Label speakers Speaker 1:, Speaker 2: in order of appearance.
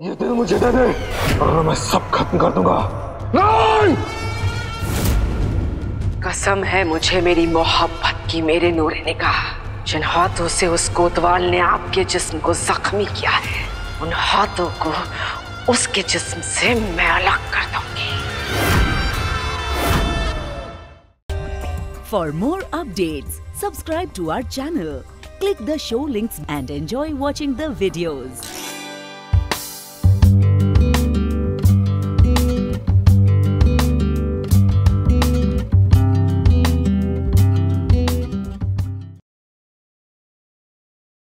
Speaker 1: ये दिल मुझे दे दे और मैं सब खत्म कर दूँगा। नहीं!
Speaker 2: कसम है मुझे मेरी मोहब्बत की मेरे नूरे ने कहा। जिन हाथों से उस कोतवाल ने आपके जिस्म को जख्मी किया है उन हाथों को उसके जिस्म से मैं अलग कर दूँगी।
Speaker 3: For more update subscribe to our channel click the show links and enjoy watching the videos